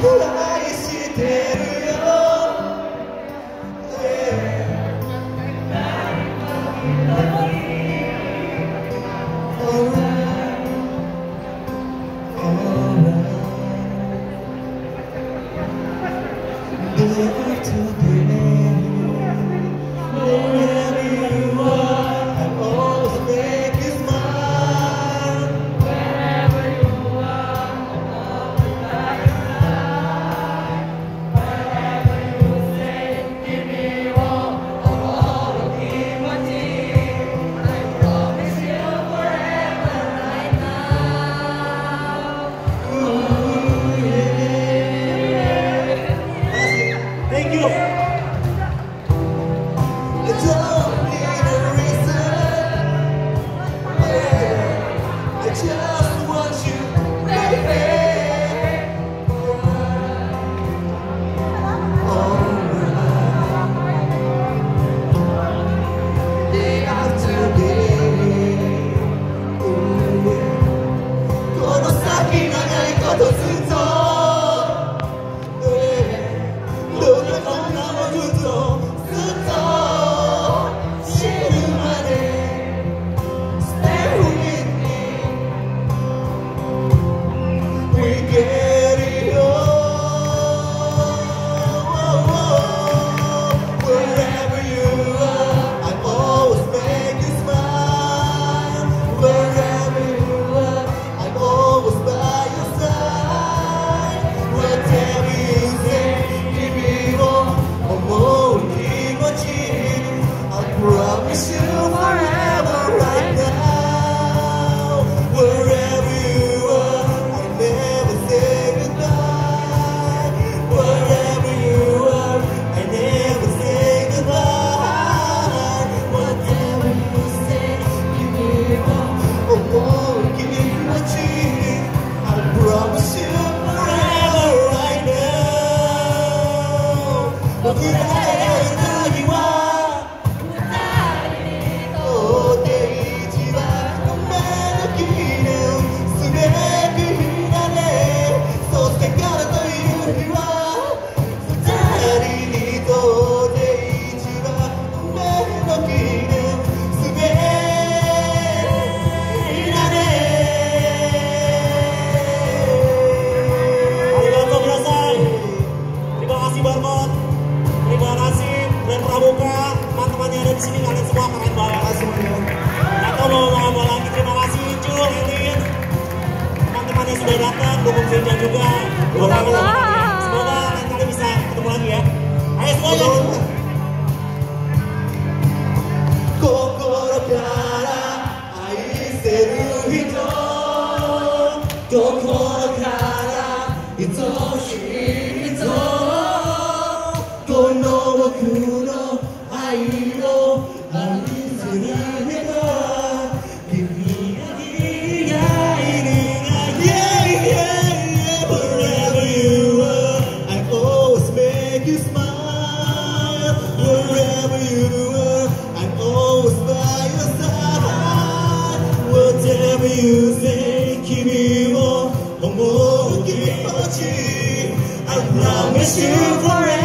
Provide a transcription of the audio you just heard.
curar esse tempo. the door. Zinja juga. Semoga semoga lain kali bisa ketemu lagi ya. Ayo semuanya. 心から愛せる人心から愛しい人この僕の愛を愛する人君以外にない Yeah, yeah, yeah Wherever you are I always I promise you forever